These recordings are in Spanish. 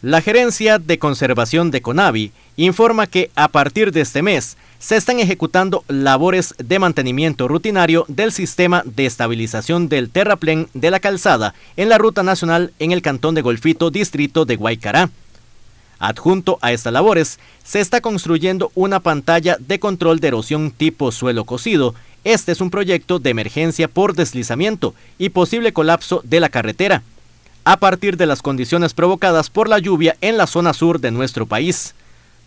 La Gerencia de Conservación de Conavi informa que a partir de este mes se están ejecutando labores de mantenimiento rutinario del sistema de estabilización del terraplén de la calzada en la ruta nacional en el cantón de Golfito, distrito de Guaycará. Adjunto a estas labores, se está construyendo una pantalla de control de erosión tipo suelo cocido. Este es un proyecto de emergencia por deslizamiento y posible colapso de la carretera a partir de las condiciones provocadas por la lluvia en la zona sur de nuestro país.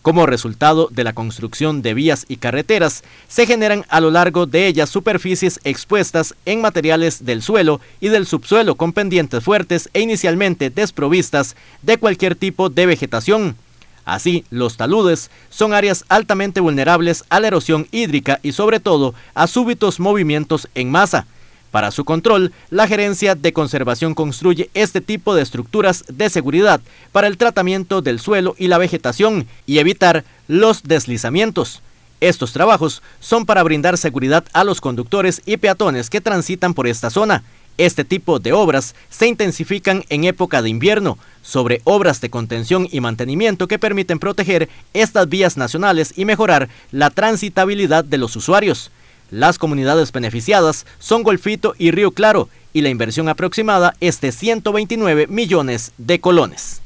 Como resultado de la construcción de vías y carreteras, se generan a lo largo de ellas superficies expuestas en materiales del suelo y del subsuelo con pendientes fuertes e inicialmente desprovistas de cualquier tipo de vegetación. Así, los taludes son áreas altamente vulnerables a la erosión hídrica y sobre todo a súbitos movimientos en masa, para su control, la Gerencia de Conservación construye este tipo de estructuras de seguridad para el tratamiento del suelo y la vegetación y evitar los deslizamientos. Estos trabajos son para brindar seguridad a los conductores y peatones que transitan por esta zona. Este tipo de obras se intensifican en época de invierno, sobre obras de contención y mantenimiento que permiten proteger estas vías nacionales y mejorar la transitabilidad de los usuarios. Las comunidades beneficiadas son Golfito y Río Claro y la inversión aproximada es de 129 millones de colones.